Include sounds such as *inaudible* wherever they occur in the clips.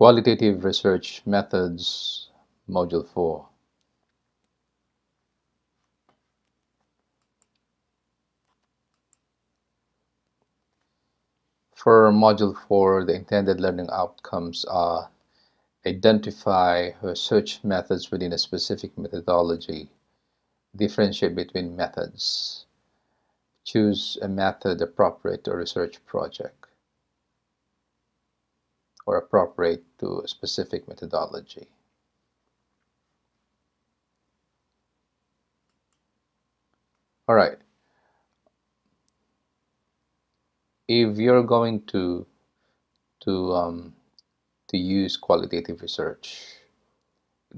Qualitative Research Methods, Module 4. For Module 4, the intended learning outcomes are identify research methods within a specific methodology, differentiate between methods, choose a method appropriate to a research project or appropriate to a specific methodology. All right. If you're going to to um, to use qualitative research,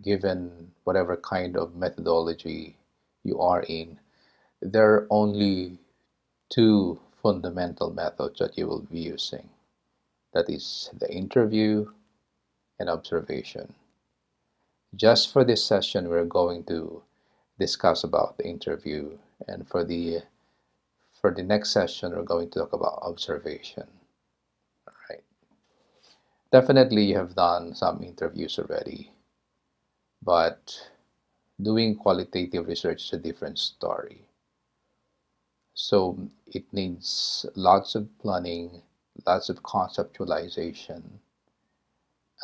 given whatever kind of methodology you are in, there are only two fundamental methods that you will be using. That is the interview and observation. Just for this session, we're going to discuss about the interview and for the for the next session, we're going to talk about observation. All right. Definitely you have done some interviews already, but doing qualitative research is a different story. So it needs lots of planning, lots of conceptualization.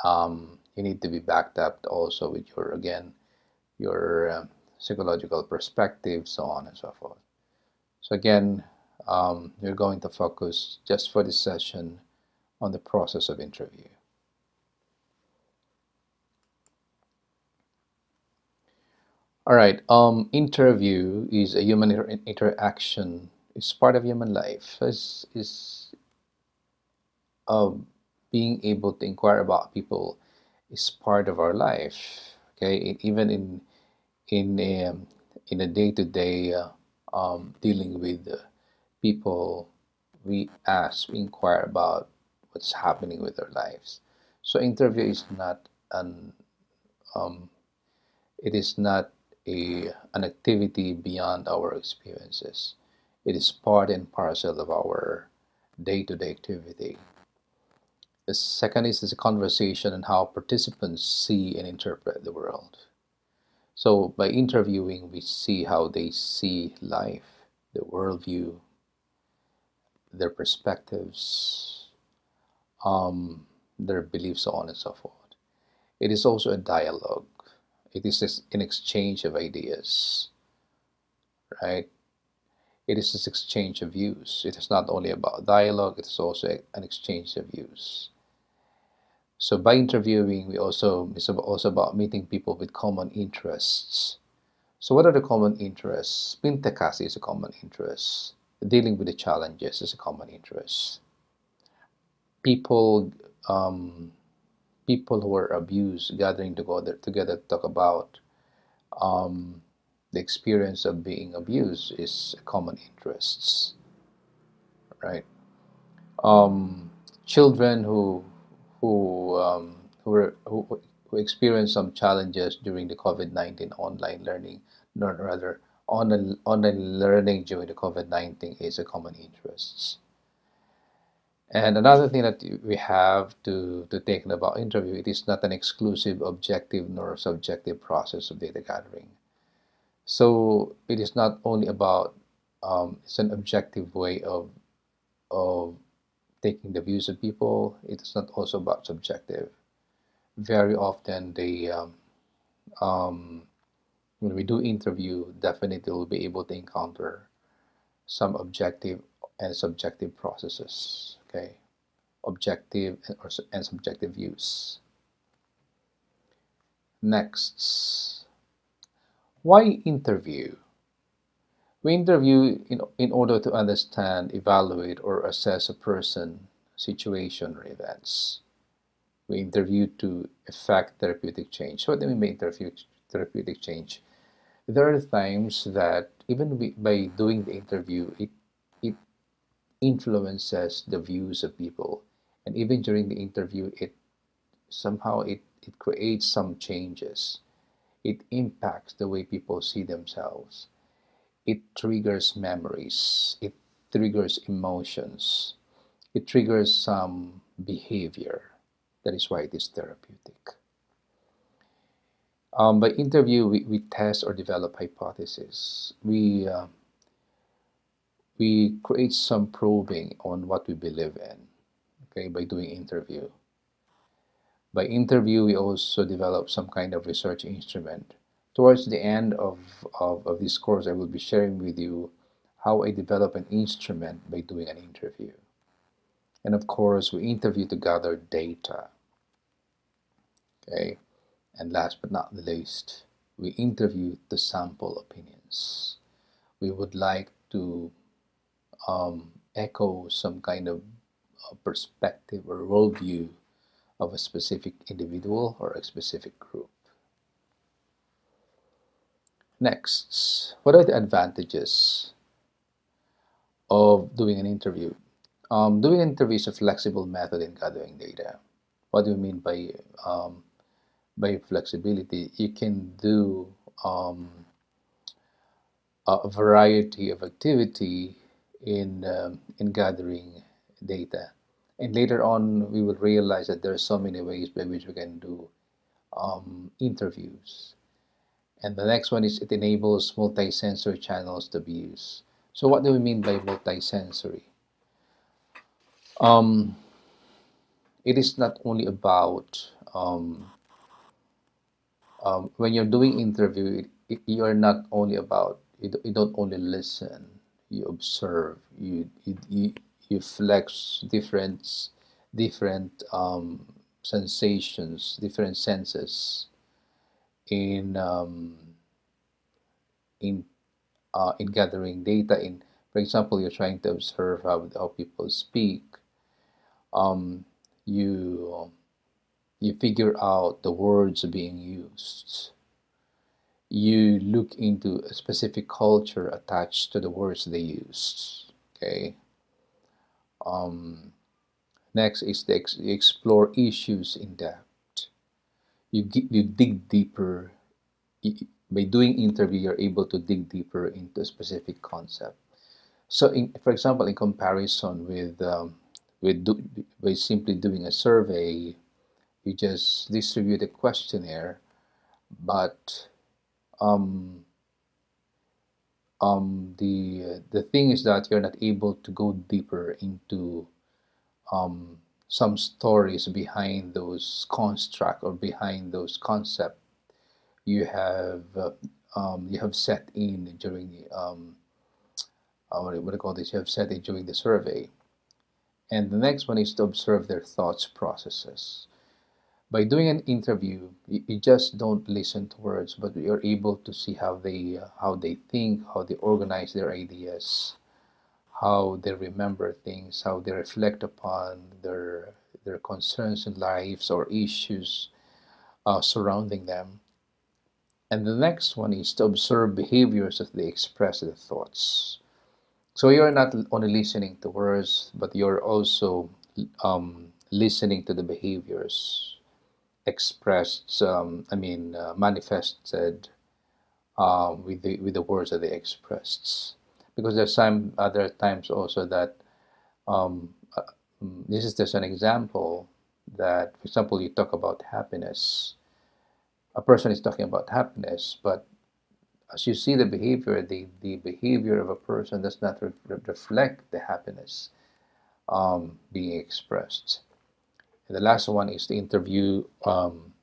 Um, you need to be backed up also with your, again, your um, psychological perspective, so on and so forth. So again, um, you're going to focus just for this session on the process of interview. All right, um, interview is a human inter interaction. It's part of human life. It's, it's uh, being able to inquire about people is part of our life. Okay, even in in a in a day-to-day -day, uh, um, dealing with people, we ask, we inquire about what's happening with their lives. So interview is not an um, it is not a, an activity beyond our experiences. It is part and parcel of our day-to-day -day activity. The second is, is a conversation and how participants see and interpret the world. So by interviewing, we see how they see life, the worldview, their perspectives, um, their beliefs, so on and so forth. It is also a dialogue it is an exchange of ideas, right? It is this exchange of views. It is not only about dialogue, it is also an exchange of views. So by interviewing, we also it's also about meeting people with common interests. So what are the common interests? Pintakasi is a common interest. Dealing with the challenges is a common interest. People um, people who were abused gathering together together to talk about um, the experience of being abused is a common interests right um, children who who um, who, were, who who experienced some challenges during the COVID-19 online learning no rather online online learning during the COVID-19 is a common interests and another thing that we have to, to take about interview, it is not an exclusive objective nor subjective process of data gathering. So it is not only about, um, it's an objective way of, of taking the views of people. It is not also about subjective. Very often they, um, um, when we do interview, definitely we'll be able to encounter some objective and subjective processes okay objective and, or, and subjective views next why interview we interview in, in order to understand evaluate or assess a person situation or events. We interview to effect therapeutic change. So what do we mean therapeutic change? There are times that even we, by doing the interview it, it influences the views of people. And even during the interview it somehow it, it creates some changes. It impacts the way people see themselves it triggers memories it triggers emotions it triggers some behavior That is why it is therapeutic. Um, by interview, we, we test or develop hypotheses. We uh, we create some probing on what we believe in. Okay, by doing interview. By interview, we also develop some kind of research instrument. Towards the end of, of, of this course, I will be sharing with you how I develop an instrument by doing an interview. And of course, we interview to gather data. Okay, and last but not the least, we interview to sample opinions. We would like to um, echo some kind of uh, perspective or worldview of a specific individual or a specific group. Next, what are the advantages of doing an interview? Um, doing an interview is a flexible method in gathering data. What do you mean by um, by flexibility? You can do um, a variety of activity in um, in gathering data and later on we will realize that there are so many ways by which we can do um, interviews and the next one is it enables multi-sensory channels to be used. So what do we mean by multi-sensory? Um, it is not only about um, um, when you're doing interview it, you're not only about you, you don't only listen you observe you you, you you flex different different um, sensations, different senses in um, in uh, in gathering data. In for example, you're trying to observe how how people speak. Um, you you figure out the words being used. You look into a specific culture attached to the words they used. Okay um, next is to ex explore issues in depth. You, you dig deeper. By doing interview, you're able to dig deeper into a specific concept. So, in, for example, in comparison with um, with do, by simply doing a survey, you just distribute a questionnaire, but um, um, the the thing is that you're not able to go deeper into um, some stories behind those construct or behind those concept. You have uh, um, you have set in during the um, uh, what, do you call this? You have set in during the survey. And the next one is to observe their thoughts processes. By doing an interview you, you, just don't listen to words but you're able to see how they uh, how they think how they organize their ideas how they remember things how they reflect upon their their concerns in lives or issues uh, surrounding them and the next one is to observe behaviors as they express their thoughts so you're not only listening to words but you're also um, listening to the behaviors expressed, um, I mean, uh, manifested uh, with the with the words that they expressed. Because there's some other times also that um, uh, this is just an example that, for example, you talk about happiness. A person is talking about happiness, but as you see the behavior, the, the behavior of a person does not re reflect the happiness um, being expressed. And the last one is the interview um,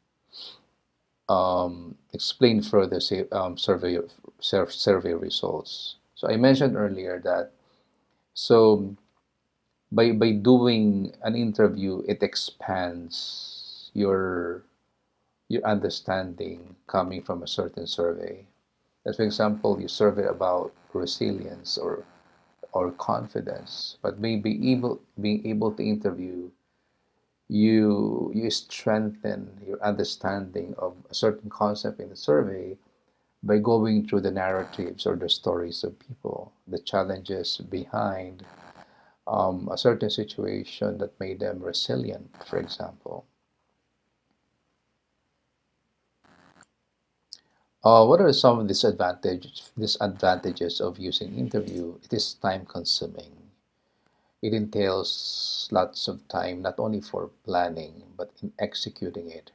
um, explain further say, um, survey survey results. So I mentioned earlier that so by by doing an interview, it expands your your understanding coming from a certain survey. As for example, you survey about resilience or or confidence, but maybe able being able to interview you you strengthen your understanding of a certain concept in the survey by going through the narratives or the stories of people, the challenges behind um, a certain situation that made them resilient, for example. Uh, what are some of the disadvantages, disadvantages of using interview? It is time consuming it entails lots of time, not only for planning, but in executing it.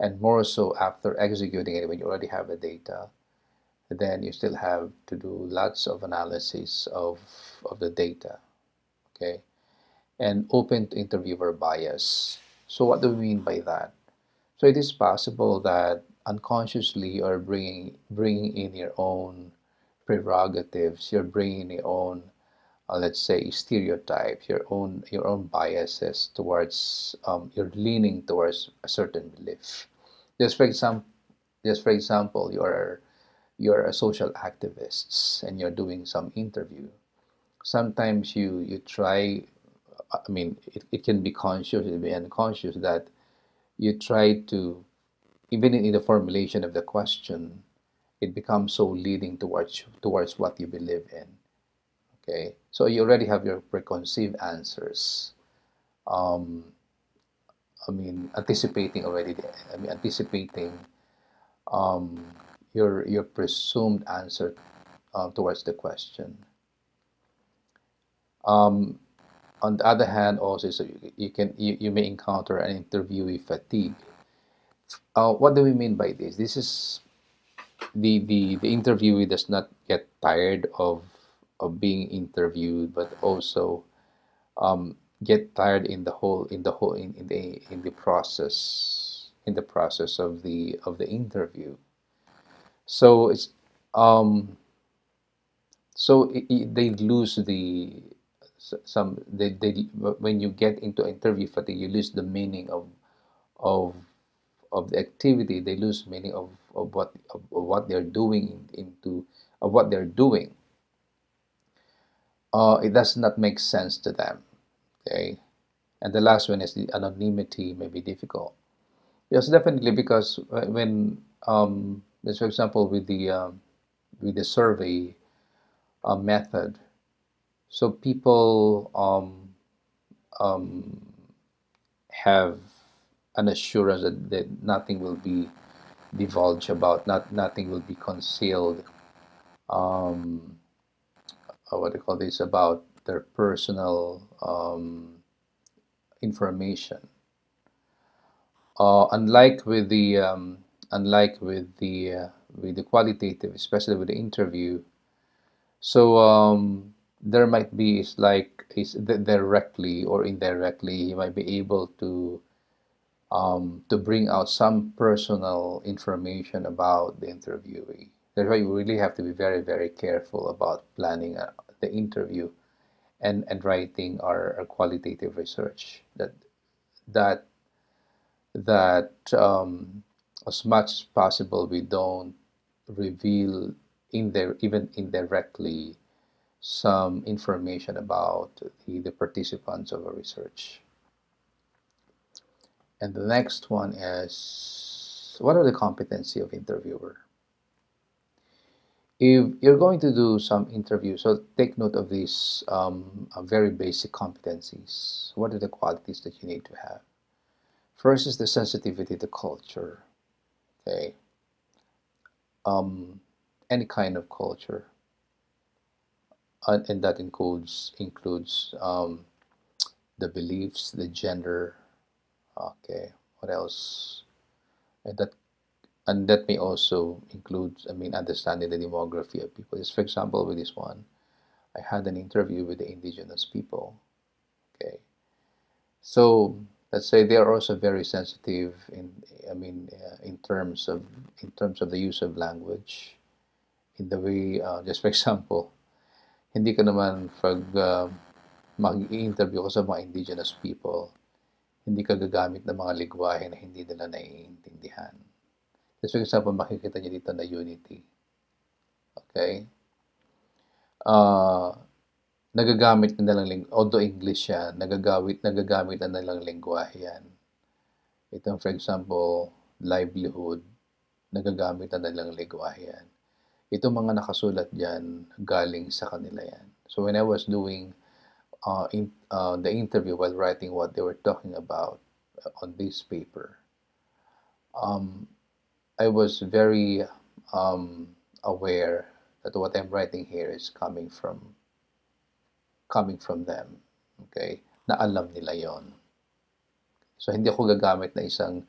And more so after executing it, when you already have the data, then you still have to do lots of analysis of, of the data. Okay. And open to interviewer bias. So what do we mean by that? So it is possible that unconsciously you're bringing bringing in your own prerogatives. You're bringing your own, uh, let's say, stereotypes, your own your own biases towards. Um, you're leaning towards a certain belief. Just for example, just for example, you're you're a social activist and you're doing some interview. Sometimes you you try. I mean, it, it can be conscious, it can be unconscious that you try to even in the formulation of the question it becomes so leading towards towards what you believe in okay so you already have your preconceived answers um, I mean anticipating already I mean anticipating um, your your presumed answer uh, towards the question. Um, on the other hand also so you, can you, you may encounter an interviewee fatigue. Uh, what do we mean by this? This is the, the, the interviewee does not get tired of, of being interviewed, but also um, get tired in the whole in the whole in, in the in the process in the process of the of the interview. So it's um, so it, it, they lose the some they, they when you get into interview fatigue you lose the meaning of of of the activity. They lose meaning of, of what of, of what they're doing into of what they're doing. Uh, it does not make sense to them okay? And the last one is the anonymity may be difficult. Yes definitely because when um, for example with the um, with the survey uh, method so people um, um, have an assurance that, that nothing will be divulged about, not nothing will be concealed. Um, uh, what do you call this about their personal um, information. Uh, unlike with the um, unlike with the uh, with the qualitative, especially with the interview, so um, there might be is like is directly or indirectly you might be able to um, to bring out some personal information about the interviewee. That's why you really have to be very, very careful about planning uh, the interview and, and writing our, our qualitative research. That that that um, as much as possible we don't reveal in there even indirectly some information about the, the participants of a research. And the next one is what are the competency of interviewer? If you're going to do some interview, so take note of these um, uh, very basic competencies. What are the qualities that you need to have? First is the sensitivity to culture. Okay. Um, any kind of culture, uh, and that includes includes um, the beliefs, the gender, okay what else? And that and that may also include I mean understanding the demography of people. Just for example with this one I had an interview with the indigenous people. Okay. So let's say they are also very sensitive in I mean uh, in terms of in terms of the use of language in the way uh, just for *laughs* example hindi ka naman pag uh, mag-interview ko sa mga indigenous people hindi ka gagamit ng mga ligwahe na hindi nila naiintindihan. Just for example, makikita niyo dito na unity. Okay? Uh, nagagamit na nilang, although English yan, nagagamit, nagagamit na nilang lingwahe yan. Ito, for example, livelihood, nagagamit na nilang lingwahe yan. Ito mga nakasulat dyan, galing sa kanila yan. So when I was doing uh, in uh, the interview while writing what they were talking about uh, on this paper, um, I was very um, aware that what I'm writing here is coming from coming from them. Okay? Na alam nila yon. So, hindi ako gagamit na isang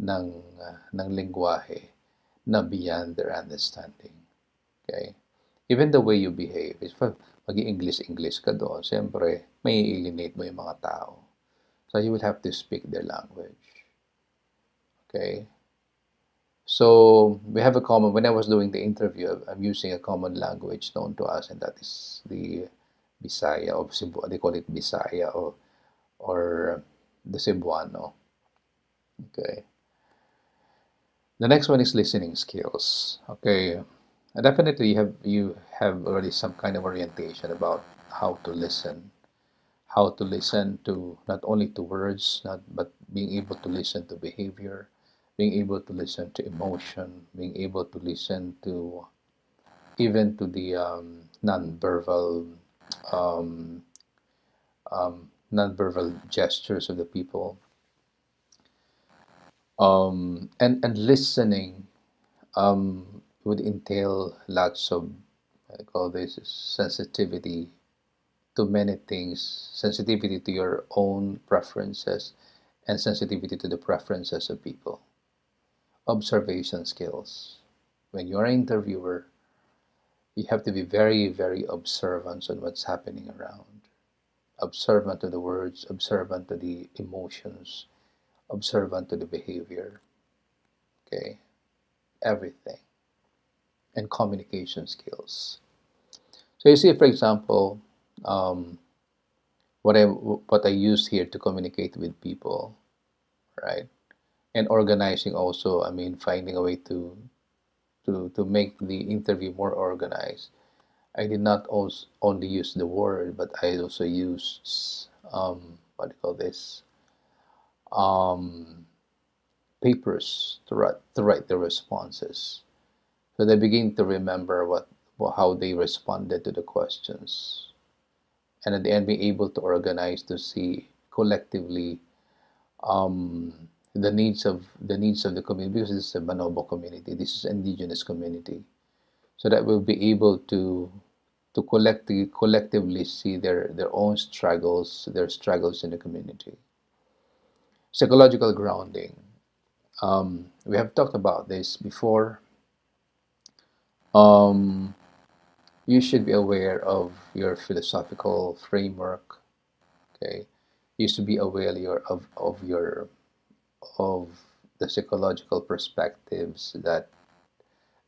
ng, uh, ng lingwahe na beyond their understanding. Okay? Even the way you behave, is mag english-English ka doon, siyempre, may alienate mo yung mga tao. So, you would have to speak their language. Okay? So we have a common, when I was doing the interview, I'm using a common language known to us, and that is the Bisaya, or Cebu, they call it Bisaya, or, or the Cebuano. Okay. The next one is listening skills. Okay. And definitely you have you have already some kind of orientation about how to listen, how to listen to not only to words, not but being able to listen to behavior, being able to listen to emotion, being able to listen to even to the um, non-verbal um, um, non-verbal gestures of the people, um, and and listening um, would entail lots of I call this sensitivity to many things, sensitivity to your own preferences, and sensitivity to the preferences of people observation skills. When you're an interviewer, you have to be very, very observant on what's happening around. Observant to the words, observant to the emotions, observant to the behavior. Okay? Everything. And communication skills. So you see, for example, um, what I what I use here to communicate with people, right? and organizing also i mean finding a way to to to make the interview more organized. I did not only use the word but i also used um, what do you call this? Um, papers to write to write the responses. So they begin to remember what how they responded to the questions. And at the end be able to organize to see collectively um, the needs of the needs of the community because this is a Manobo community, this is indigenous community, so that we'll be able to to collectively collectively see their their own struggles, their struggles in the community. Psychological grounding. Um, we have talked about this before. Um, you should be aware of your philosophical framework. Okay, you should be aware of, of your of the psychological perspectives that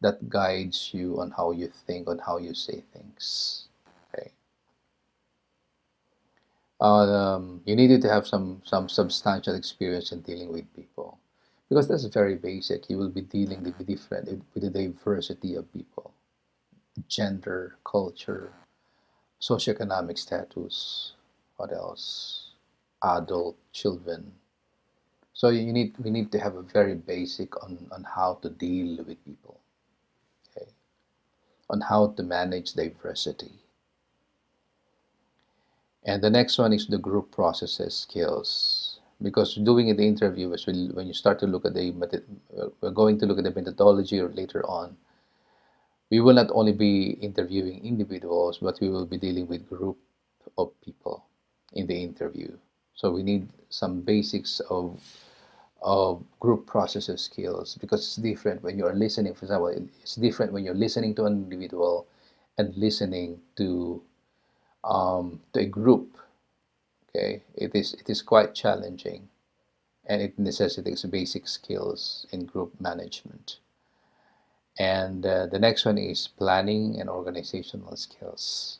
that guides you on how you think, on how you say things. Okay. Um, you needed to have some some substantial experience in dealing with people, because that's very basic. You will be dealing with different with the diversity of people, gender, culture, socioeconomic status. What else? Adult, children, so you need we need to have a very basic on, on how to deal with people. Okay. On how to manage diversity. And the next one is the group processes skills. Because doing the interview, is when you start to look at the, we're going to look at the methodology later on, we will not only be interviewing individuals, but we will be dealing with group of people in the interview. So we need some basics of of group processes skills because it's different when you're listening for example it's different when you're listening to an individual and listening to um, to a group okay? It is it is quite challenging and it necessitates basic skills in group management. And uh, the next one is planning and organizational skills.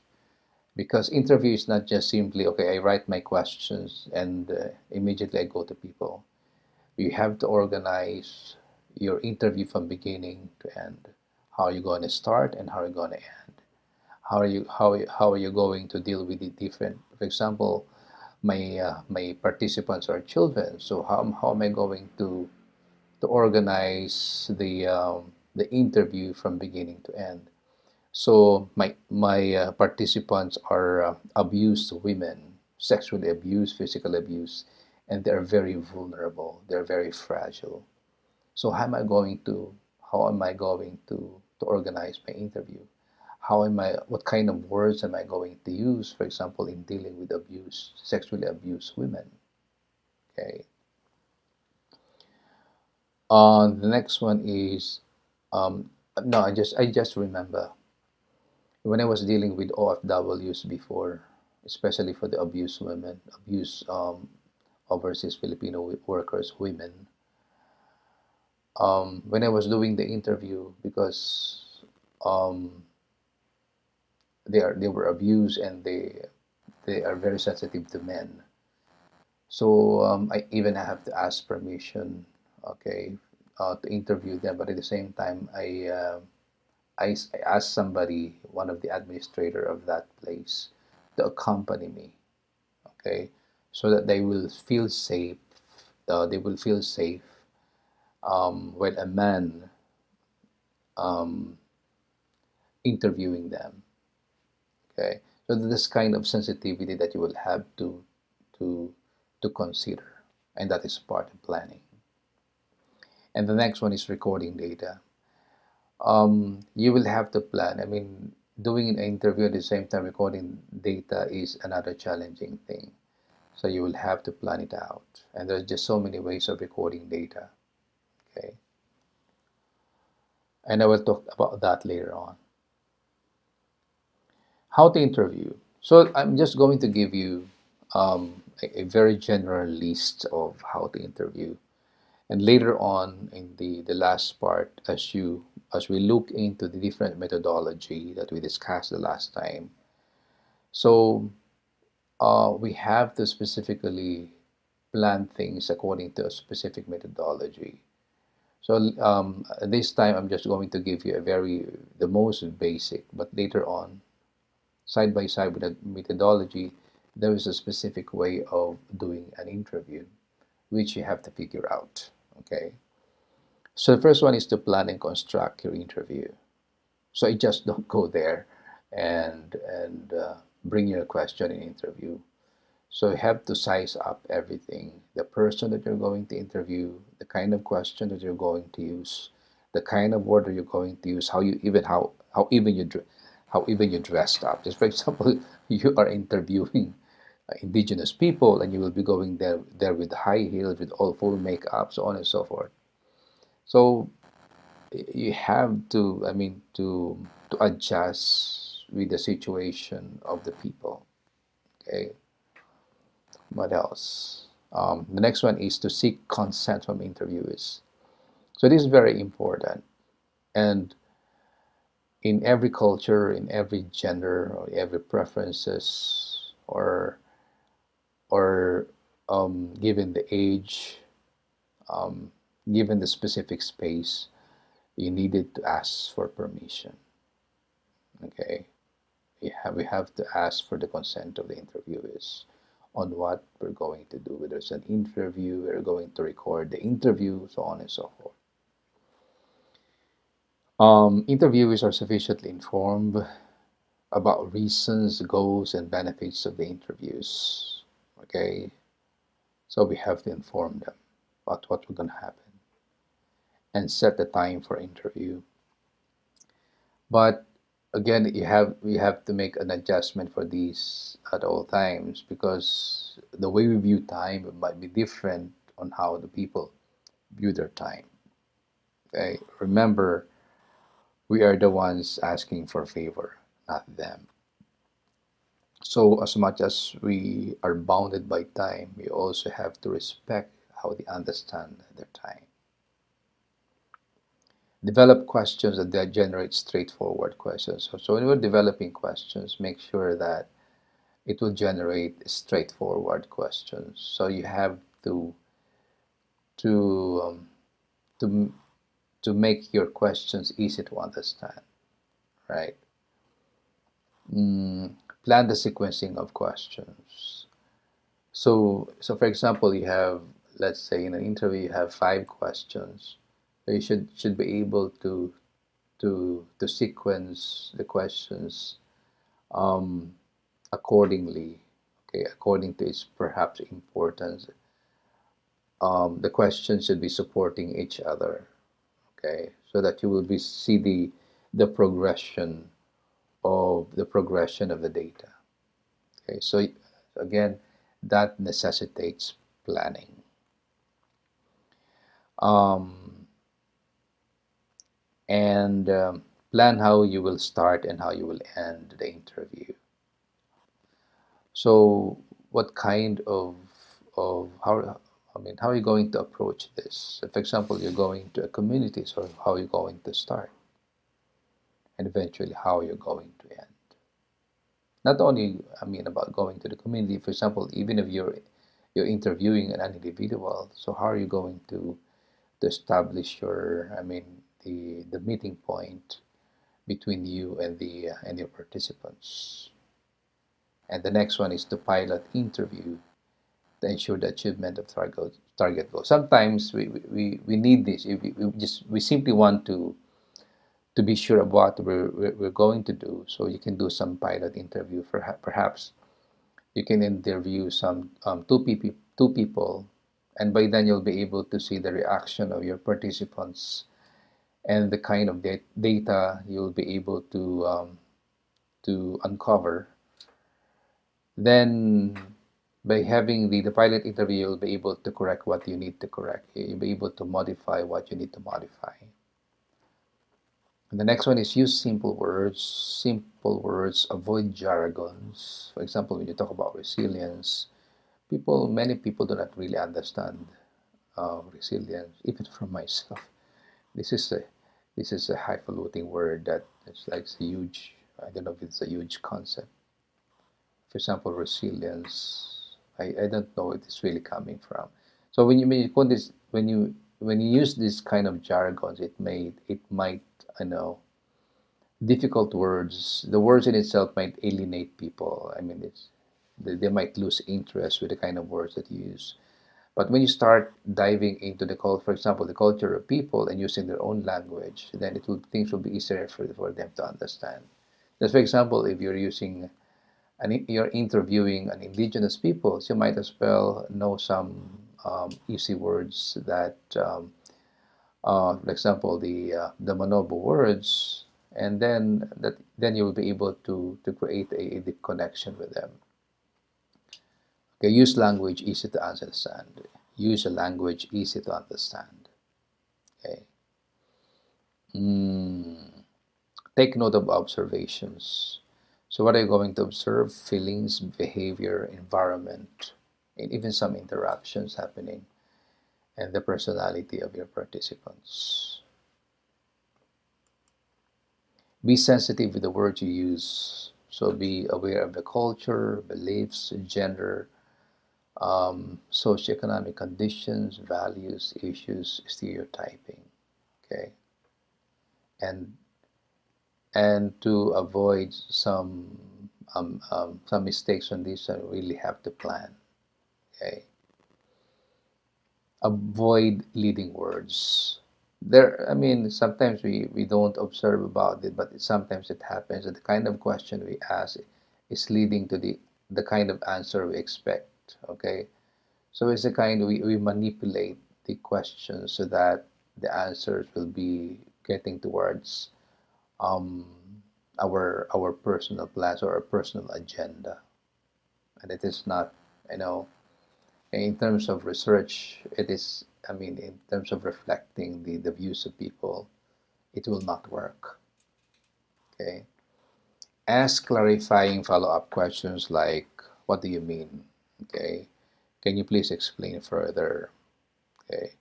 Because interview is not just simply okay i write my questions and uh, immediately i go to people you have to organize your interview from beginning to end. How are you going to start and how are you going to end? How are you how how are you going to deal with the different? For example, my uh, my participants are children, so how how am I going to to organize the um, the interview from beginning to end? So my my uh, participants are uh, abused women, sexually abused, physical abuse and they're very vulnerable they're very fragile so how am i going to how am i going to to organize my interview how am I, what kind of words am I going to use, for example, in dealing with abuse, sexually abused women. Okay. Uh, the next one is, um, no, I just I just remember when I was dealing with OFWs before, especially for the abused women, abuse um, overseas Filipino workers, women. Um, when I was doing the interview, because um, they are they were abused and they they are very sensitive to men. So um, I even have to ask permission, okay, uh, to interview them. But at the same time, I, uh, I I asked somebody, one of the administrator of that place, to accompany me, okay, so that they will feel safe. Uh, they will feel safe um, when a man um, interviewing them. Okay? So this kind of sensitivity that you will have to to to consider and that is part of planning. And the next one is recording data. Um, you will have to plan. I mean doing an interview at the same time recording data is another challenging thing so you will have to plan it out and there's just so many ways of recording data okay and i will talk about that later on how to interview. So I'm just going to give you um, a, a, very general list of how to interview. And later on in the, the last part, as you as we look into the different methodology that we discussed the last time, so uh, we have to specifically plan things according to a specific methodology. So um, this time I'm just going to give you a very the most basic, but later on side by side with the methodology, there is a specific way of doing an interview, which you have to figure out. Okay. So the first one is to plan and construct your interview. So you just don't go there and and uh, bring your question in interview. So you have to size up everything: the person that you're going to interview, the kind of question that you're going to use, the kind of word that you're going to use, how you even how how even you how even you dressed up. Just for *laughs* example, you are interviewing *laughs* indigenous people and you will be going there there with high heels, with all full makeup, so on and so forth. So you have to, I mean, to to adjust with the situation of the people. Okay. What else? Um, the next one is to seek consent from interviewers. So this is very important, and in every culture, in every gender, or every preferences, or or um, given the age, um, given the specific space, you needed to ask for permission. Okay, we have to ask for the consent of the interviewees on what we're going to do. Whether it's an interview, we're going to record the interview, so on and so forth. Um, interviewers are sufficiently informed about reasons, goals, and benefits of the interviews. Okay, so we have to inform them about what's going to happen and set the time for interview. But again, you have we have to make an adjustment for these at all times because the way we view time might be different on how the people view their time. Okay, remember we are the ones asking for favor, not them. So, as much as we are bounded by time, we also have to respect how they understand their time. Develop questions that generate straightforward questions. So, so when we're developing questions, make sure that it will generate straightforward questions. So you have to to um, to to make your questions easy to understand, right? Mm, plan the sequencing of questions. So, so for example, you have, let's say in an interview, you have five questions. You should should be able to to to sequence the questions um, accordingly. Okay, according to its perhaps importance. Um, the questions should be supporting each other okay so that you will be see the the progression of the progression of the data. Okay, so again, that necessitates planning. Um, and um, plan how you will start and how you will end the interview. So, what kind of of how I mean, how are you going to approach this? For example, you're going to a community, so how are you going to start? And eventually, how you're going to end. Not only, I mean, about going to the community, for example, even if you're you're interviewing an individual, so how are you going to, to establish your, I mean, the the meeting point between you and the uh, and your participants? And the next one is the pilot interview to ensure the achievement of target target goals. Sometimes we, we, we need this. We, we just we simply want to to be sure of what we're, we're going to do. So you can do some pilot interview. For perhaps you can interview some um, two people two people, and by then you'll be able to see the reaction of your participants and the kind of data you'll be able to um, to uncover. Then by having the, the pilot interview, you'll be able to correct what you need to correct. You'll be able to modify what you need to modify. And the next one is use simple words. Simple words, avoid jargons. For example, when you talk about resilience, people, many people do not really understand uh, resilience, even from myself. This is a this is a highfalutin word that it's like a huge. I don't know if it's a huge concept. For example, resilience I, I don't know where it's really coming from. So when you when you this when you when you use this kind of jargons, it may it might I know difficult words. The words in itself might alienate people. I mean, it's they, they might lose interest with the kind of words that you use. But when you start diving into the cult, for example, the culture of people and using their own language, then it will things will be easier for, for them to understand. Just for example, if you're using and you're interviewing an indigenous peoples, you might as well know some um, easy words that, um, uh, for example, the uh, the Manobo words, and then that then you will be able to to create a, a deep connection with them. Okay, use language easy to understand. Use a language easy to understand. Okay. Mm. Take note of observations so what are you going to observe? Feelings, behavior, environment, and even some interactions happening and the personality of your participants. Be sensitive with the words you use. So be aware of the culture, beliefs, gender, um, socioeconomic conditions, values, issues, stereotyping. Okay. And and to avoid some um, um, some mistakes on this, I really have to plan. Okay. Avoid leading words. There, I mean, sometimes we, we don't observe about it, but sometimes it happens. That the kind of question we ask is leading to the the kind of answer we expect. Okay, so it's a kind we, we manipulate the questions so that the answers will be getting towards um, our our personal plans or our personal agenda, and it is not, you know, in terms of research, it is. I mean, in terms of reflecting the the views of people, it will not work. Okay. Ask clarifying follow-up questions like, "What do you mean?" Okay. Can you please explain further? Okay.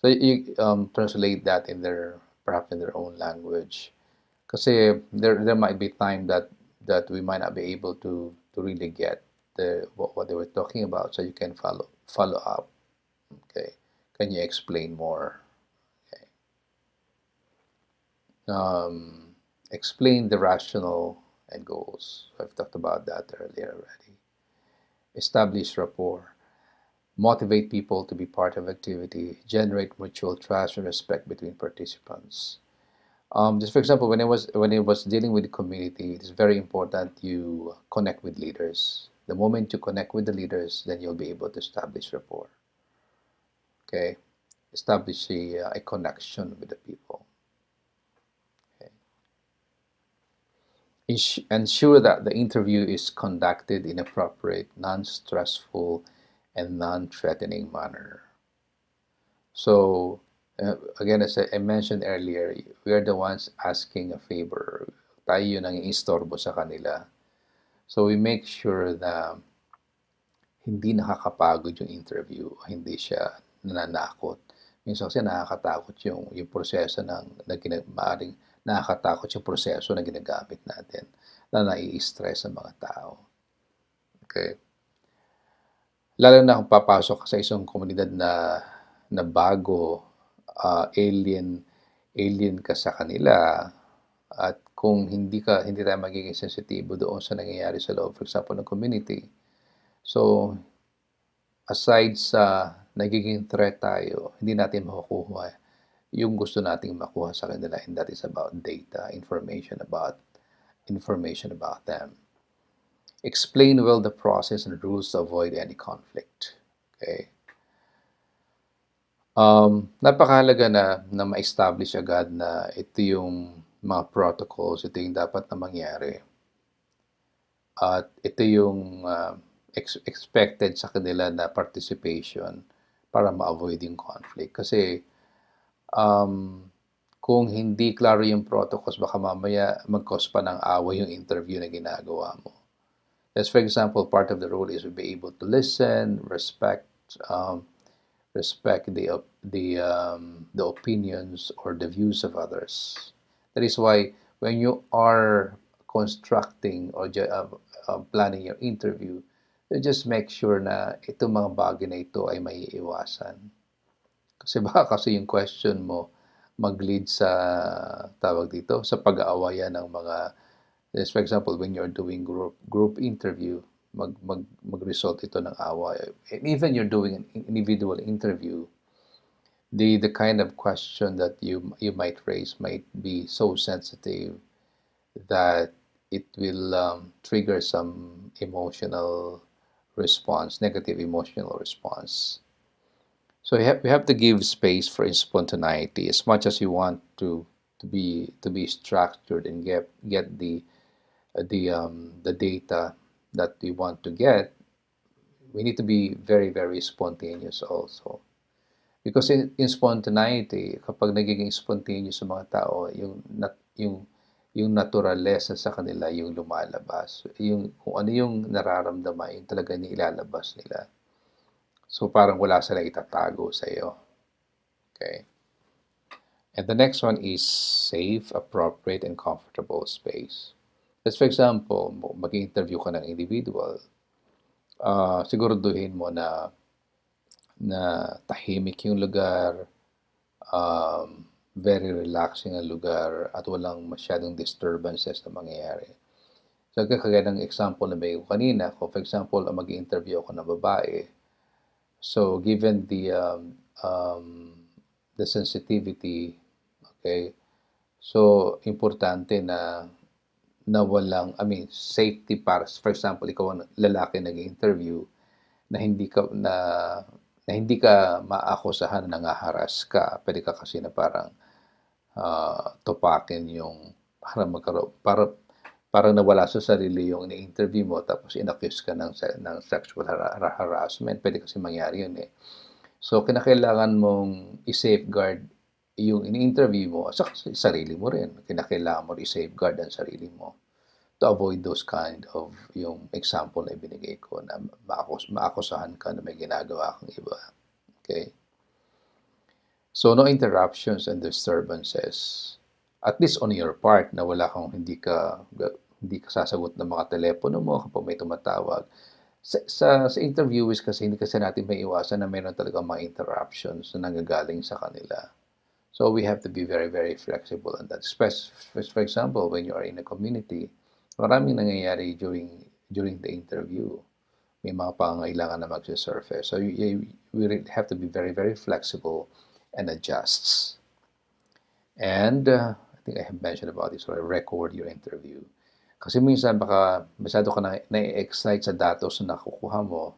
So you um, translate that in their perhaps in their own language. Kasi there there might be time that that we might not be able to to really get the what, what they were talking about so you can follow follow up. Okay. Can you explain more? Okay. Um, explain the rational and goals. I've talked about that earlier already establish rapport motivate people to be part of activity generate mutual trust and respect between participants um, just for example, when I was when I was dealing with the community, it is very important you connect with leaders. The moment you connect with the leaders, then you'll be able to establish rapport. Okay, establish a, a connection with the people. Ensure that the interview is conducted in appropriate, non-stressful, and non-threatening manner. So, uh, again, as I, mentioned earlier, we are the ones asking a favor. Tayo yun ang istorbo sa kanila. So, we make sure na hindi nakakapagod yung interview, hindi siya nananakot. Minsan kasi nakakatakot yung, yung proseso ng, na ginag, maaaring nakakatakot yung proseso na ginagamit natin na nai-stress ang mga tao. Okay? Lalo na kung papasok sa isang komunidad na na bago, uh, alien alien ka sa kanila at kung hindi ka hindi tayo magiging sensitibo doon sa nangyayari sa loob for example ng community so aside sa nagiging threat tayo hindi natin makukuha yung gusto nating makuha sa kanila and that is about data, information about information about them. Explain well the process and rules to avoid any conflict. Okay? Um, napakahalaga na, na ma-establish agad na ito yung mga protocols, ito yung dapat na mangyari. At ito yung uh, ex- expected sa kanila na participation para ma-avoid yung conflict. Kasi um, kung hindi klaro yung protocols, baka mamaya mag-cause pa ng away yung interview na ginagawa mo. As for example, part of the role is to be able to listen, respect, um, respect the the um, the opinions or the views of others. That is why when you are constructing or uh, uh, planning your interview, just make sure na itong mga bagay na ito ay may iwasan. Kasi baka *laughs* kasi yung question mo mag-lead sa tawag dito sa pag-aawayan ng mga yes, for example when you're doing group group interview mag mag mag-result ito ng away and even you're doing an individual interview the the kind of question that you you might raise might be so sensitive that it will um, trigger some emotional response negative emotional response so you have, we have to give space for spontaneity as much as you want to to be to be structured and get get the the um, the data that we want to get. We need to be very very spontaneous also. Because in, in spontaneity, kapag nagiging spontaneous sa mga tao, yung nat, yung yung naturalesa sa kanila yung lumalabas. Yung kung ano yung nararamdaman, yung talaga nilalabas nila. So parang wala sila itatago sa iyo. Okay. And the next one is safe, appropriate, and comfortable space. Let's for example, mag-interview ka ng individual, uh, siguraduhin mo na na tahimik yung lugar, um, very relaxing ang lugar, at walang masyadong disturbances na mangyayari. So, kagaya ng example na may kanina, kung for example, mag-interview ako ng babae, So given the um, um, the sensitivity, okay, so importante na na walang, I mean, safety para, for example, ikaw ang lalaki nag-interview na hindi ka na na hindi ka maakusahan na nangaharas ka. Pwede ka kasi na parang uh, tupakin yung para magkaroon, para parang nawala sa sarili yung ni-interview mo tapos inaccuse ka ng, ng sexual har- harassment. Pwede kasi mangyari yun eh. So, kinakailangan mong i-safeguard yung ini-interview mo sa sarili mo rin. Kinakailangan mo i-safeguard ang sarili mo to avoid those kind of yung example na ibinigay ko na maakus maakusahan ka na may ginagawa kang iba. Okay? So, no interruptions and disturbances. At least on your part na wala kang hindi ka hindi ka sasagot ng mga telepono mo kapag may tumatawag. Sa, sa, sa interviewees kasi hindi kasi natin may iwasan na mayroon talaga mga interruptions na nanggagaling sa kanila. So we have to be very, very flexible on that. For example, when you are in a community, maraming nangyayari during during the interview. May mga pangailangan na magsisurface. So you, we have to be very, very flexible and adjust. And uh, I think I have mentioned about this, or record your interview. Kasi minsan baka masyado ka na, na-excite sa datos na nakukuha mo,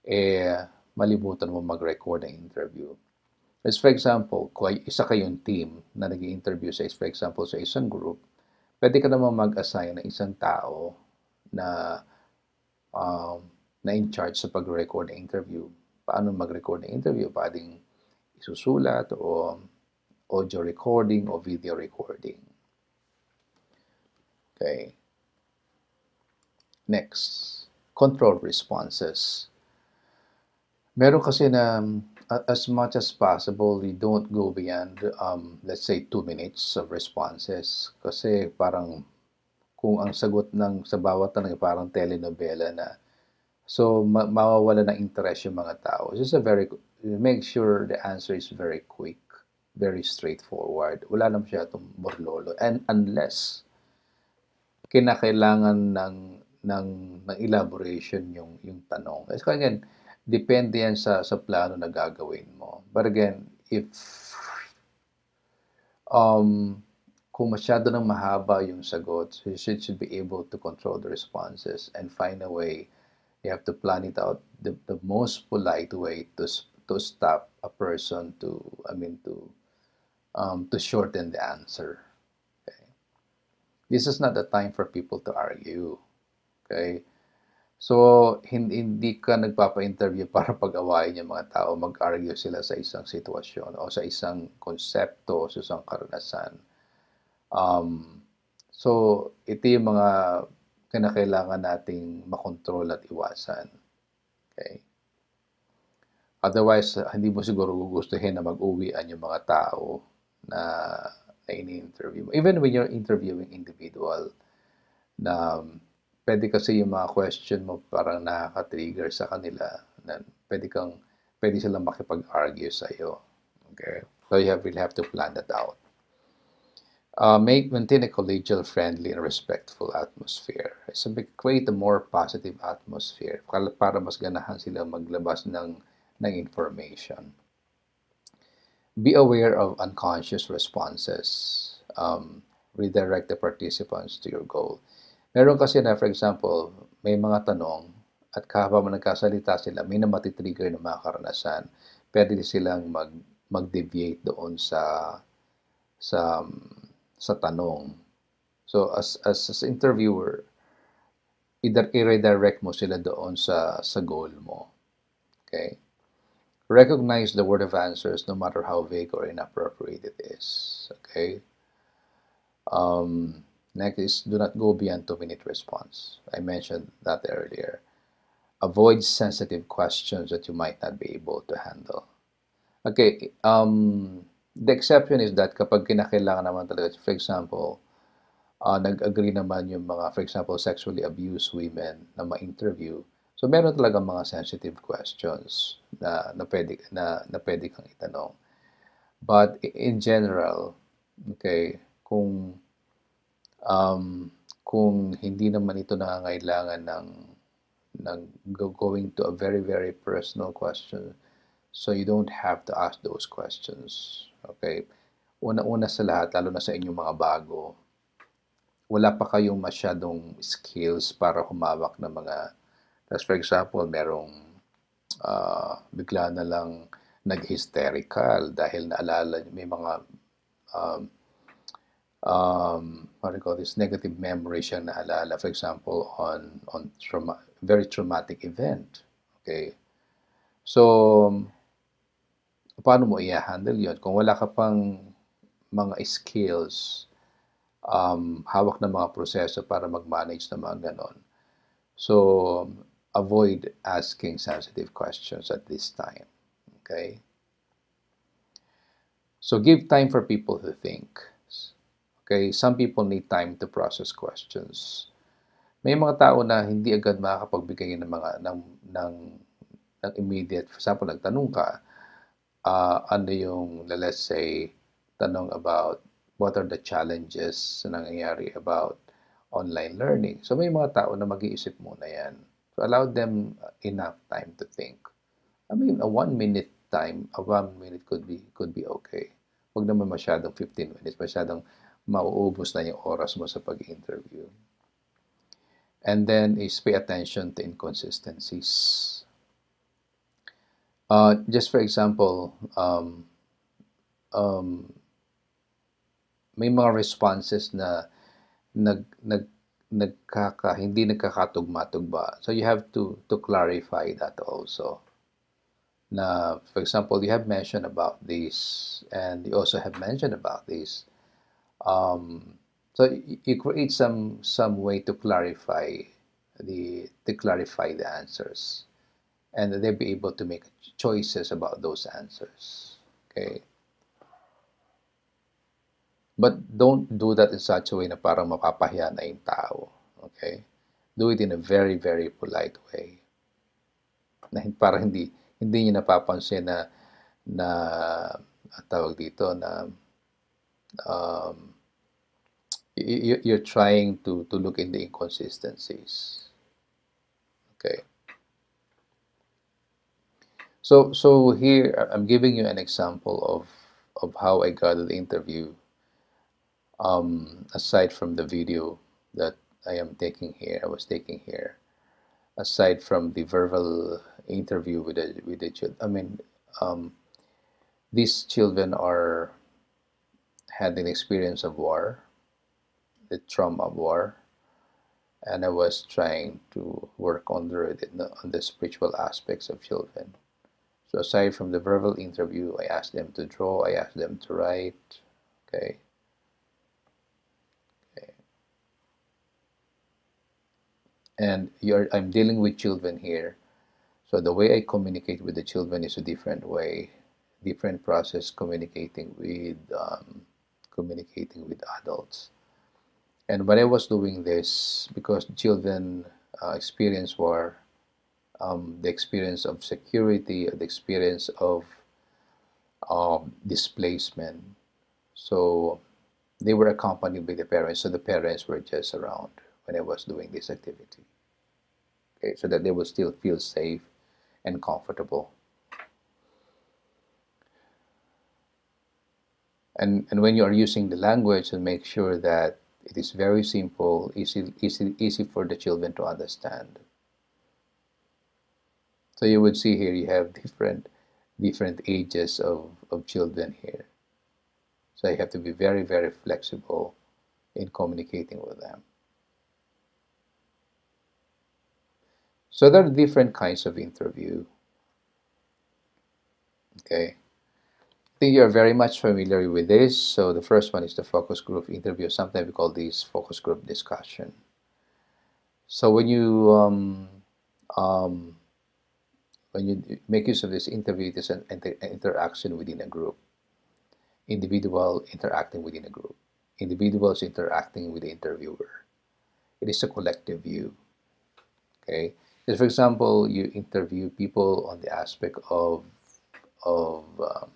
eh, malimutan mo mag-record ng interview. As for example, kung isa kayong team na nag interview sa, for example, sa isang group, pwede ka naman mag-assign ng isang tao na um, na in charge sa pag-record ng interview. Paano mag-record ng interview? Pwedeng isusulat o audio recording o video recording. Okay. Next, control responses. Meron kasi na as much as possible, we don't go beyond, um, let's say, two minutes of responses. Kasi parang kung ang sagot ng sa bawat tanong parang telenovela na. So, ma- mawawala ng interest yung mga tao. Just a very, make sure the answer is very quick, very straightforward. Wala naman siya itong morlolo. And unless kinakailangan ng ng ng elaboration yung yung tanong. Kasi again, depende yan sa, sa plano na gagawin mo. But again, if um, kung masyado nang mahaba yung sagot, you should, should be able to control the responses and find a way. You have to plan it out the, the most polite way to to stop a person to I mean to um, to shorten the answer. Okay. This is not the time for people to argue. Okay. So, hindi, hindi ka nagpapa-interview *laughs* para pag-awayin yung mga tao, mag-argue sila sa isang sitwasyon o sa isang konsepto o sa isang karanasan. Um, so, ito yung mga kinakailangan nating makontrol at iwasan. Okay? Otherwise, hindi mo siguro gugustuhin na mag-uwian yung mga tao na, na ini-interview mo. Even when you're interviewing individual, na pwede kasi yung mga question mo parang nakaka-trigger sa kanila na pwede kang pwede silang makipag-argue sa iyo. Okay? So you have, really have to plan that out. Uh, make maintain a collegial, friendly, and respectful atmosphere. So create a more positive atmosphere para mas ganahan sila maglabas ng ng information. Be aware of unconscious responses. Um, redirect the participants to your goal. Meron kasi na, for example, may mga tanong at kapag nagkasalita sila, may na matitrigger ng mga karanasan. Pwede silang mag, mag-deviate doon sa sa sa tanong. So as as, as interviewer, either i-redirect mo sila doon sa sa goal mo. Okay? Recognize the word of answers no matter how vague or inappropriate it is. Okay? Um, Next is do not go beyond two minute response. I mentioned that earlier. Avoid sensitive questions that you might not be able to handle. Okay, um, the exception is that kapag kinakailangan naman talaga, for example, uh, nag-agree naman yung mga, for example, sexually abused women na ma-interview. So, meron talaga mga sensitive questions na, na, pwede, na, na pwede kang itanong. But in general, okay, kung um, kung hindi naman ito nangangailangan ng ng going to a very very personal question so you don't have to ask those questions okay? Una-una sa lahat lalo na sa inyong mga bago wala pa kayong masyadong skills para humawak ng mga as for example merong uh, bigla na lang nag-hysterical dahil naalala may mga um, um, what do you call this negative memory siya naalala. For example on on trauma, very traumatic event okay? So paano mo i-handle yun? Kung wala ka pang mga skills um, hawak ng mga proseso para mag-manage ng mga ganon. So avoid asking sensitive questions at this time okay? So give time for people to think Okay, some people need time to process questions. May mga tao na hindi agad makakapagbigay ng mga ng ng, ng immediate. For example, nagtanong ka, uh, ano yung, let's say, tanong about what are the challenges na nangyayari about online learning. So may mga tao na mag-iisip muna yan. So allow them enough time to think. I mean, a one minute time, a one minute could be could be okay. Huwag naman masyadong 15 minutes, masyadong mauubos na yung oras mo sa pag-interview. And then is pay attention to inconsistencies. Uh, just for example, um, um, may mga responses na nag nag nagkaka hindi nagkakatugma-tugma. So you have to to clarify that also. Na, for example, you have mentioned about this, and you also have mentioned about this. Um, so you, create some some way to clarify the to clarify the answers, and they'll be able to make choices about those answers. Okay. But don't do that in such a way na parang mapapahiya na yung tao. Okay? Do it in a very, very polite way. Na parang hindi, hindi niyo napapansin na, na, tawag dito, na, um, you're trying to, to look in the inconsistencies. Okay. So, so here I'm giving you an example of, of how I got the interview um, aside from the video that I am taking here, I was taking here, aside from the verbal interview with the with the children, I mean, um, these children are had an experience of war, the trauma war, and I was trying to work on the on the spiritual aspects of children. So aside from the verbal interview, I asked them to draw, I asked them to write, okay, and you're I'm dealing with children here. So the way I communicate with the children is a different way different process communicating with um, communicating with adults and when I was doing this because children uh, experience war um, the experience of security the experience of um, displacement so they were accompanied by the parents so the parents were just around when I was doing this activity. Okay, so that they would still feel safe and comfortable. And, and when you are using the language, and make sure that it is very simple, easy, easy, easy for the children to understand. So you would see here you have different different ages of, of children here. So you have to be very, very flexible in communicating with them. So there are different kinds of interview. Okay. Think you're very much familiar with this. So the first one is the focus group interview. Sometimes we call this focus group discussion. So when you um, um, when you make use of this interview, it is an inter interaction within a group. Individual interacting within a group. Individuals interacting with the interviewer. It is a collective view. Okay. Because, for example, you interview people on the aspect of of um,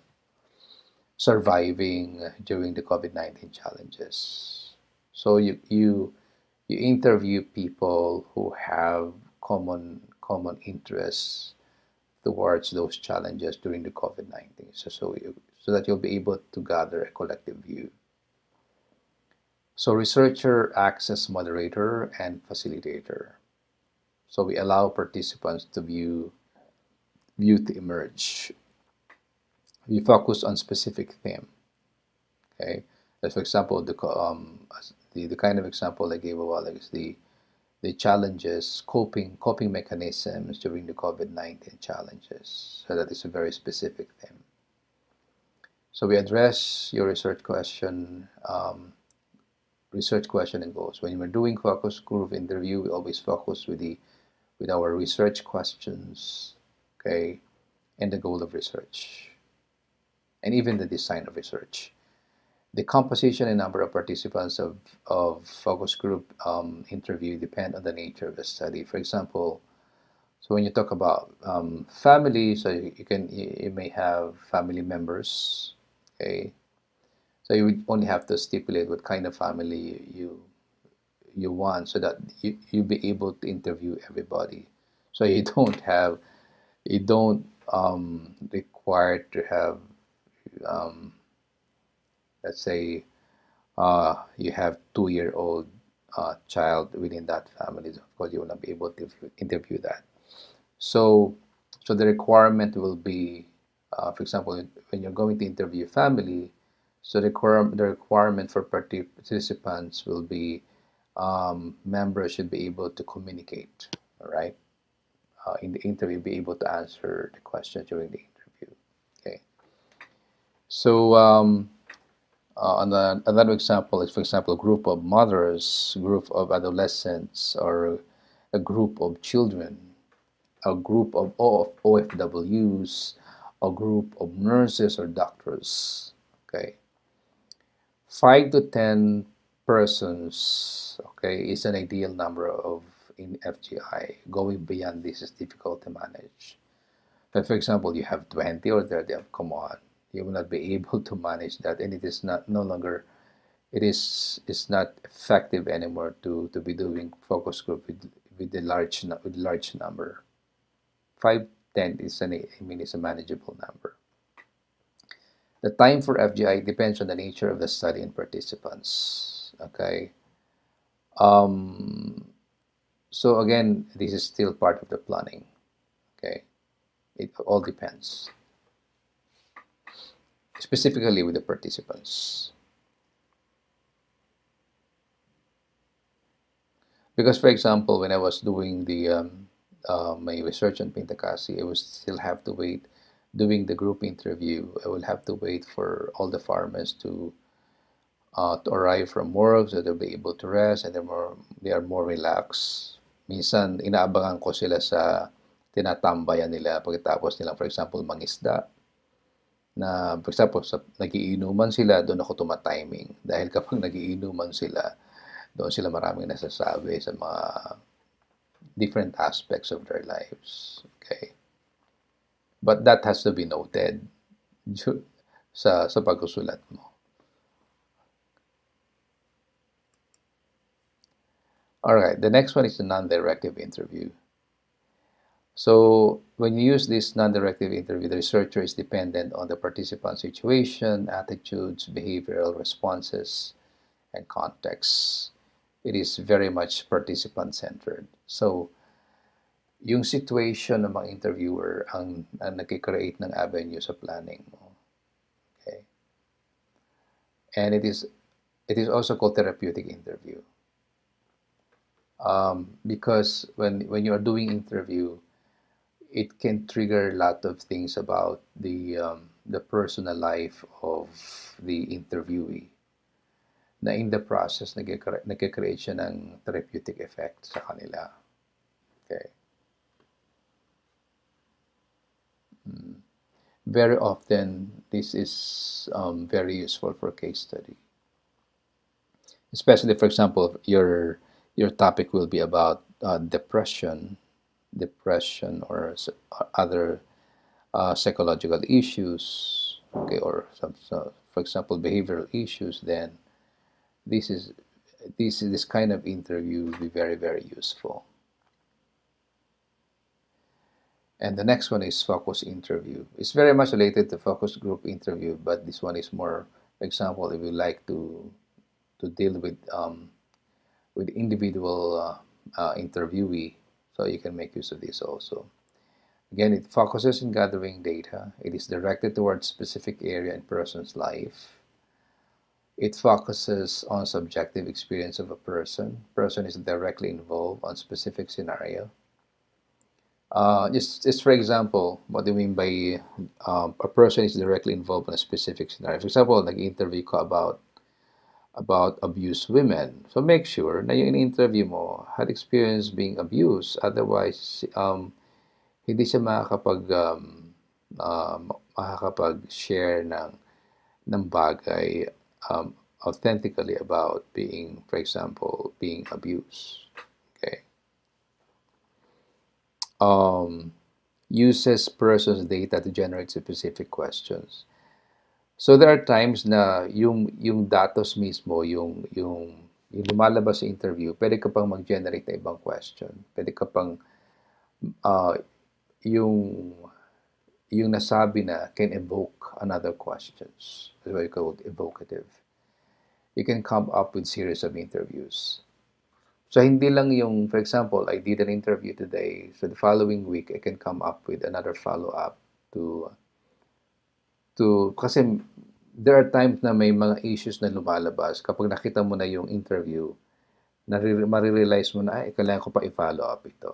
surviving during the COVID-19 challenges. So you you you interview people who have common common interests towards those challenges during the COVID-19. So so you, so that you'll be able to gather a collective view. So researcher acts as moderator and facilitator. So we allow participants to view, view to emerge. We focus on specific theme. Okay, as for example, the um, the, the kind of example I gave a while ago is the the challenges, coping coping mechanisms during the COVID-19 challenges. So that is a very specific theme. So we address your research question, um, research question and goals. When we're doing focus group interview, we always focus with the with our research questions, okay, and the goal of research, and even the design of research. The composition and number of participants of, of focus group um, interview depend on the nature of the study. For example, so when you talk about um, family, so you, you can you, you may have family members, okay. So you would only have to stipulate what kind of family you you want so that you, you'll be able to interview everybody. So you *laughs* don't have, you don't um, require to have, um, let's say, uh, you have two-year-old uh, child within that family. Of course, you will not be able to interview that. So, so the requirement will be, uh, for example, when you're going to interview family, so the, requirement, the requirement for participants will be um, members should be able to communicate, all right? Uh, in the interview, be able to answer the questions during the? So, um, uh, another example is, for example, a group of mothers, group of adolescents, or a group of children, a group of OFWs, a group of nurses or doctors. Okay, five to ten persons. Okay, is an ideal number of in FGI. Going beyond this is difficult to manage. But for example, you have 20 or 30, come on, you will not be able to manage that, and it is not no longer it is is not effective anymore to to be doing focus group with with a large with large number. Five ten is an I mean is a manageable number. The time for FGI depends on the nature of the study and participants. Okay. Um, so again, this is still part of the planning. Okay. It all depends specifically with the participants. Because, for example, when I was doing the um, uh, my research on Pintacasi, I would still have to wait doing the group interview. I will have to wait for all the farmers to uh, to arrive from work so they'll be able to rest and they're more, they are more relaxed. Minsan, inaabangan ko sila sa tinatambayan nila pagkatapos nila, for example, mangisda na for example, sa, nagiinuman sila, doon ako tumatiming. Dahil kapag nagiinuman sila, doon sila maraming nasasabi sa mga different aspects of their lives. Okay? But that has to be noted *laughs* sa, sa pagsusulat mo. Alright, the next one is the non-directive interview. So when you use this non-directive interview, the researcher is dependent on the participant's situation, attitudes, behavioral responses, and context. It is very much participant-centered. So, yung situation ng mga interviewer ang, ang nagkikreate ng avenue sa planning mo. Okay? And it is it is also called therapeutic interview. Um, because when when you are doing interview, it can trigger a lot of things about the um, the personal life of the interviewee na in the process nagkikreate siya ng therapeutic effect sa kanila. Okay. Hmm. Very often, this is um, very useful for case study. Especially, for example, your your topic will be about uh, depression depression or other uh, psychological issues, okay, or some, so for example, behavioral issues, then this is this this kind of interview will be very very useful. And the next one is focus interview. It's very much related to focus group interview, but this one is more, example, if you like to to deal with um, with individual uh, uh, interviewee, so you can make use of this also. Again, it focuses on gathering data. It is directed towards specific area in person's life. It focuses on subjective experience of a person. Person is directly involved on specific scenario. Uh, just, just for example, what do you mean by um, a person is directly involved in a specific scenario? For example, nag-interview ko about about abused women. So make sure na yung in-interview mo had experience being abused. Otherwise, um, hindi siya makakapag um, uh, makakapag-share ng ng bagay um, authentically about being, for example, being abused. Okay. Um, uses person's data to generate specific questions. So there are times na yung yung datos mismo, yung yung yung lumalabas sa interview, pwede ka pang mag-generate ng ibang question. Pwede ka pang uh, yung yung nasabi na can evoke another questions. That's why you call it evocative. You can come up with series of interviews. So hindi lang yung, for example, I did an interview today. So the following week, I can come up with another follow-up to to, kasi there are times na may mga issues na lumalabas. Kapag nakita mo na yung interview, marirealize mo na, ay, kailangan ko pa i-follow up ito.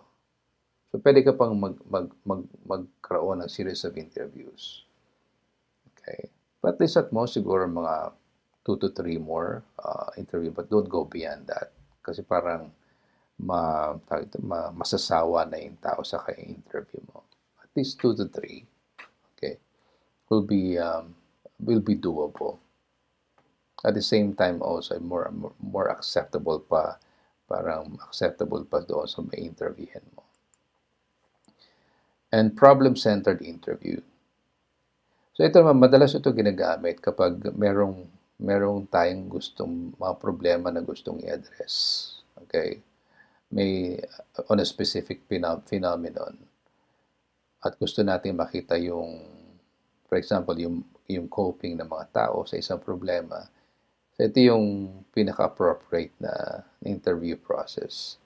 So, pwede ka pang mag, mag, mag, magkaroon ng series of interviews. Okay? But at least at most, siguro mga 2 to 3 more uh, interview. But don't go beyond that. Kasi parang ma, ma, masasawa na yung tao sa kaya interview mo. At least 2 to 3. Will be, um, will be doable. At the same time also, more, more, acceptable pa, parang acceptable pa doon sa may interviewin mo. And problem-centered interview. So ito naman, madalas ito ginagamit kapag merong merong tayong gustong mga problema na gustong i-address. Okay? May on a specific phenomenon. At gusto natin makita yung for example, yung yung coping ng mga tao sa isang problema. So ito yung pinaka-appropriate na interview process.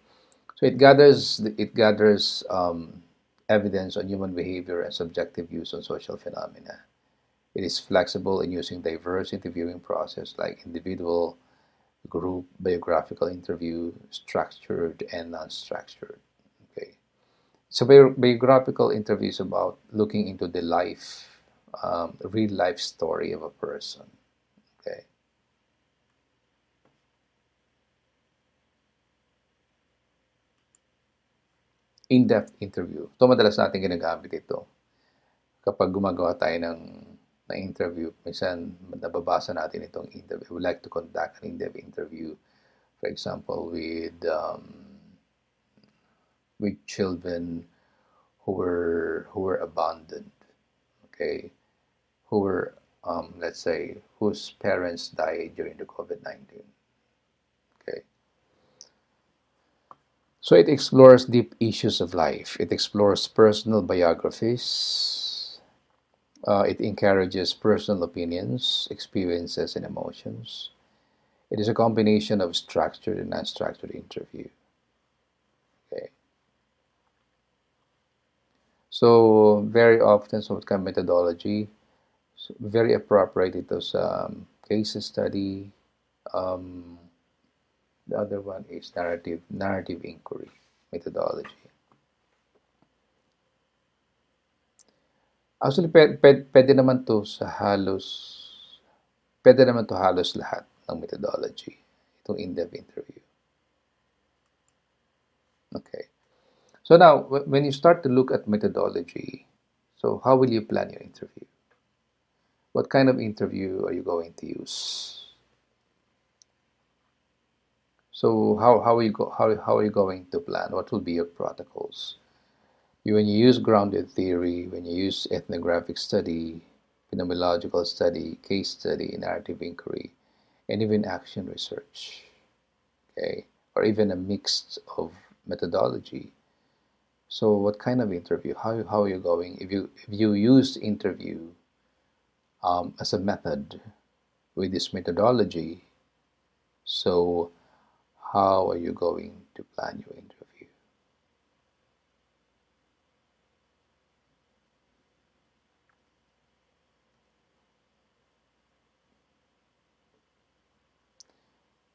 So it gathers it gathers um, evidence on human behavior and subjective views on social phenomena. It is flexible in using diverse interviewing process like individual, group, biographical interview, structured and non-structured. Okay. So bi biographical interview is about looking into the life, um, real life story of a person. Okay. In-depth interview. Ito madalas natin ginagamit ito. Kapag gumagawa tayo ng na interview. Minsan, nababasa natin itong interview. We like to conduct an in-depth interview, for example, with um, with children who were who were abandoned, okay, who were um, let's say whose parents died during the COVID nineteen. Okay. So it explores deep issues of life. It explores personal biographies, uh, it encourages personal opinions, experiences, and emotions. It is a combination of structured and unstructured interview. Okay. So very often, so of methodology, very appropriate ito sa um, case study. Um, the other one is narrative narrative inquiry methodology. Actually, pwede, pwede naman to sa halos, pwede naman to halos lahat ng methodology, itong in-depth interview. Okay. So now, when you start to look at methodology, so how will you plan your interview? What kind of interview are you going to use? So how, how, are you go, how, how are you going to plan? What will be your protocols? You, when you use grounded theory, when you use ethnographic study, phenomenological study, case study, narrative inquiry, and even action research, okay, or even a mix of methodology. So, what kind of interview? How, how are you going? If you if you use interview um, as a method with this methodology, so how are you going to plan your interview?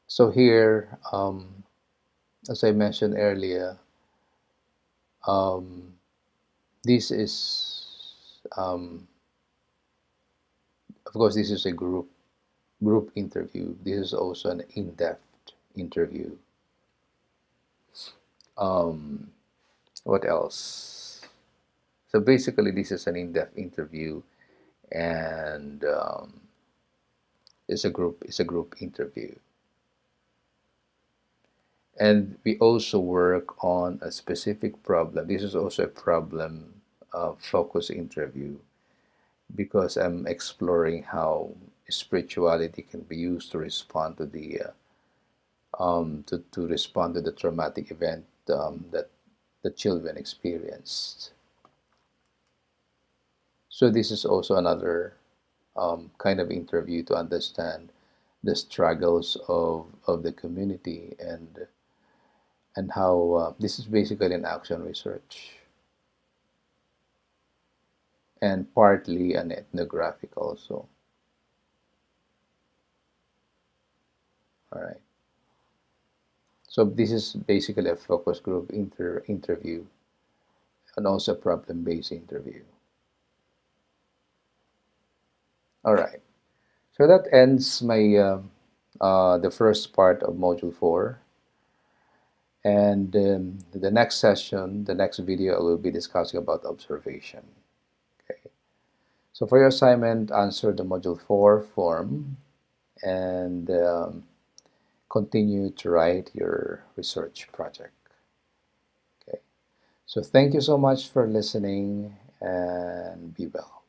So here, um, as I mentioned earlier, um, this is, um, of course, this is a group group interview. This is also an in-depth interview. Um, what else? So basically, this is an in-depth interview, and um, it's a group. It's a group interview and we also work on a specific problem. This is also a problem uh, focus interview because I'm exploring how spirituality can be used to respond to the uh, um, to, to respond to the traumatic event um, that the children experienced. So this is also another um, kind of interview to understand the struggles of, of the community and and how uh, this is basically an action research and partly an ethnographic also. All right. So this is basically a focus group inter interview and also a problem-based interview. All right. So that ends my uh, uh, the first part of module 4 and um, the next session the next video I will be discussing about observation so for your assignment answer the module 4 form and um, continue to write your research project. Okay. So thank you so much for listening and be well